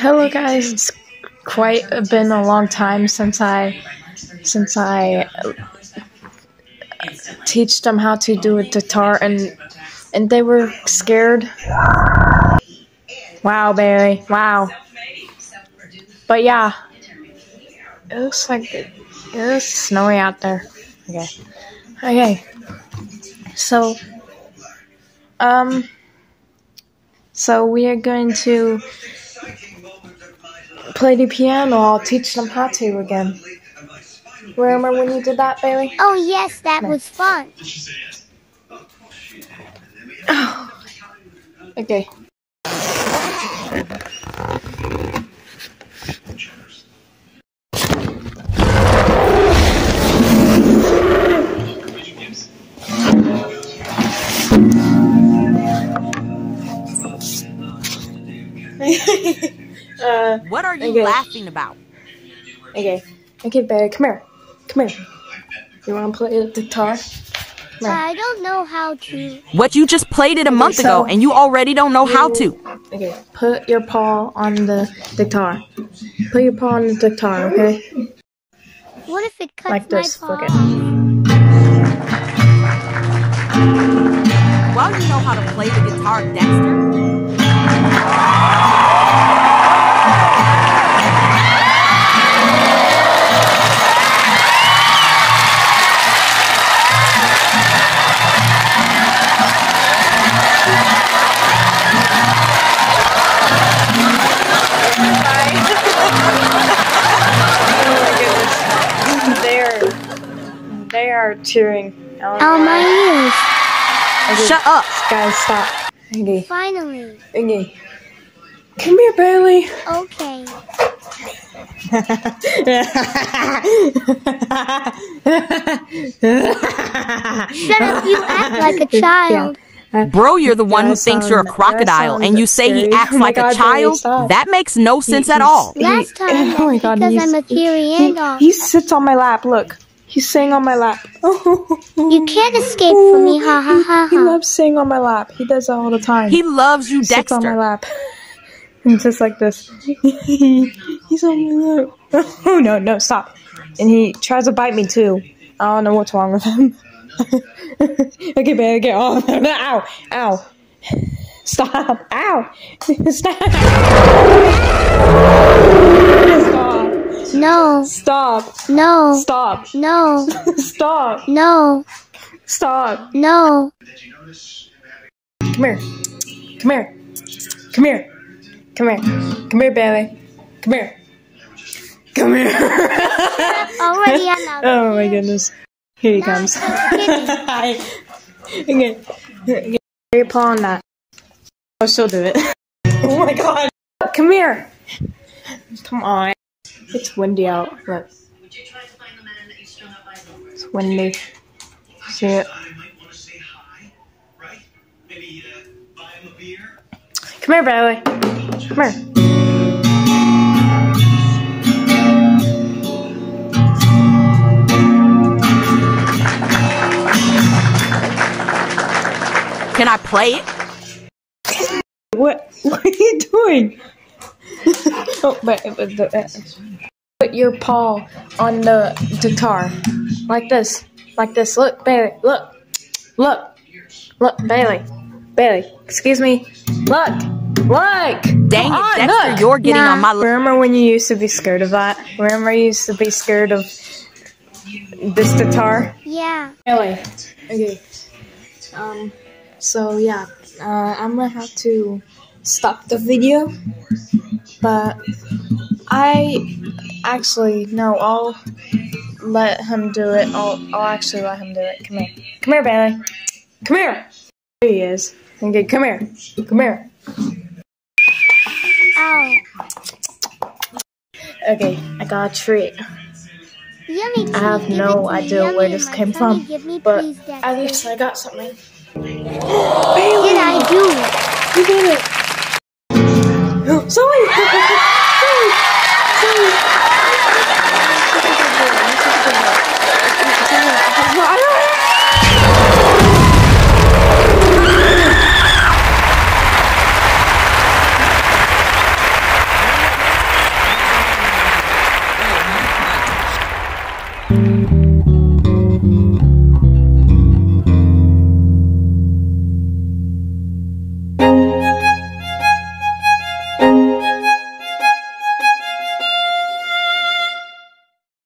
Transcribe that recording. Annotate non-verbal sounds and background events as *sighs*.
Hello guys, it's quite been a long time since I since I teach them how to do a guitar and and they were scared. Wow, Barry. Wow. But yeah. It looks like it, it looks snowy out there. Okay. Okay. So um so we are going to play the piano. I'll teach them how to again. Remember when you did that, Bailey? Oh, yes, that was fun. Oh. Okay. *laughs* uh, What are you Okay. laughing about? okay. Okay, Bailey, come here. Come here. You want to play the guitar? But I don't know how to. What you just played it a month so- ago and you already don't know how to. Okay, put your paw on the guitar. Put your paw on the guitar, okay? What if it cuts Like this, my look paw? at- Well, you know how to play the guitar, Dexter. Are cheering. Oh, Oh, my ears. okay, Shut up. guys, stop. Okay, Finally. okay. Come here, Bailey. Okay. Shut up, you act like a *laughs* child. Bro, you're the one who thinks you're a crocodile and you say he acts Oh like God, a child? stop. That makes no sense at all. Last time, *laughs* oh my God, because I'm a theory he, and he sits on my lap. Look, he's sitting on my lap. *laughs* You can't escape from me, ha ha ha He ha. loves sitting on my lap. He does that all the time. He loves you, he sits on my lap. *laughs* And just like this. *laughs* He's on my lap. Oh no, no, stop. And he tries to bite me too. I don't know what's wrong with him. okay, baby, get off. Ow, ow. *sighs* Stop. Ow. Stop. Oh, stop. No, Stop. no, Stop. no, Stop. no, Stop. no. Come here. Come here. Come here. Come here. Come here, Bailey. Come here. Come here. *laughs* Already oh my goodness. Here he comes. I'm *laughs* okay. your paw on that. Oh, she'll do it. *laughs* oh my god. Come here. Come on. It's windy out. Look. It's windy. See it? Come here, Bailey. Come here. Can I play it? What? *laughs* What are you doing? *laughs* oh, but, but the, uh, put your paw on the guitar, like this, like this. Look, Bailey. Look, look, look, Bailey, Bailey. Excuse me. Look, look. Dang Come on, it, Dexter, look. you're getting Nah. on my l- Remember when you used to be scared of that? Remember you used to be scared of this guitar? Yeah. Bailey. Okay. Um. So yeah, uh, I'm gonna have to stop the video, but I actually no, I'll let him do it. I'll I'll actually let him do it. Come here, come here, Bailey. Come here. There he is. Okay, come here. Come here. Ow. Okay, I got a treat. Yummy. I have no it to me. idea Yummy where this came tummy. from, but please, at least I got something. *gasps* Bailey, Did I do? You did it.